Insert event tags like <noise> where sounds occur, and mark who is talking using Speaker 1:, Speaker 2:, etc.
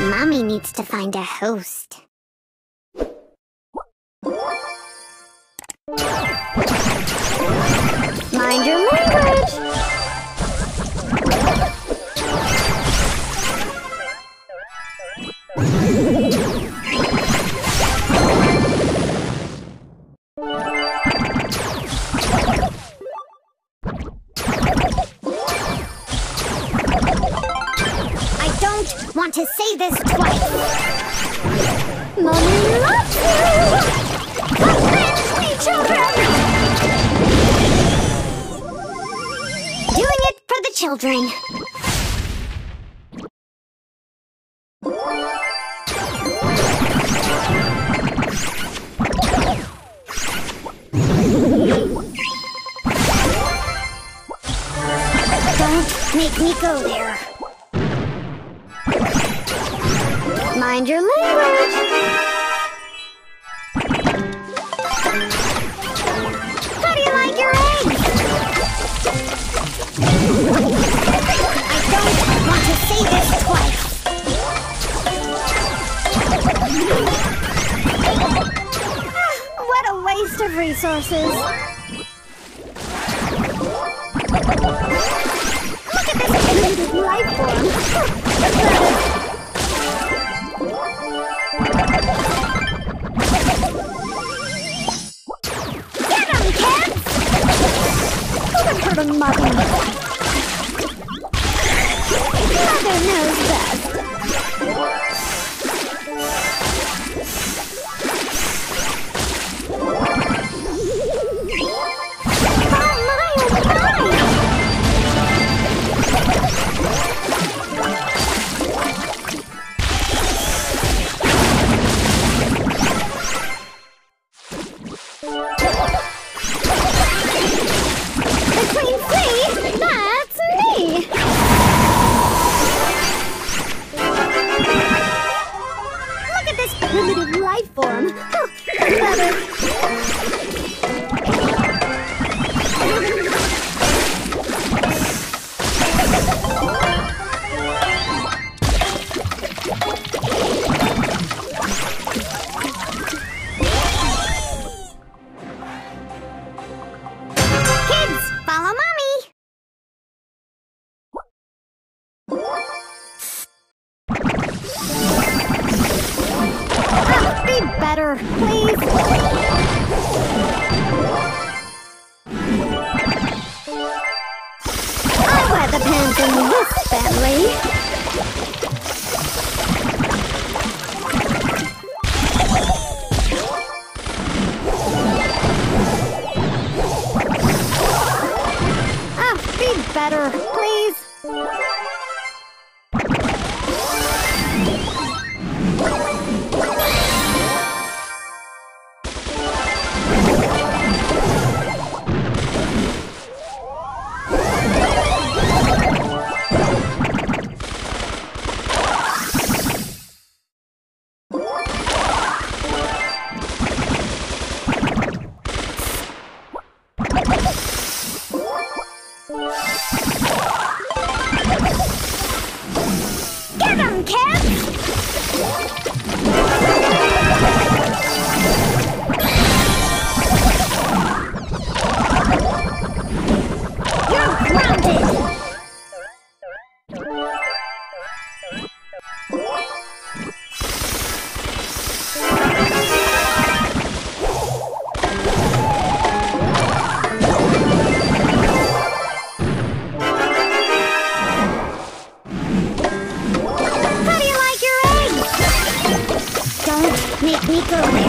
Speaker 1: Mommy needs to find a host. Mind your! Want to say this twice. Mommy loves you! Friendly children! Doing it for the children. Don't make me go there. Mind your language. How do you like your eggs? I don't want to say this twice. Ah, what a waste of resources. Look at this life form. <laughs> mà life form. Oh, <laughs> the pants in this family. Don't go.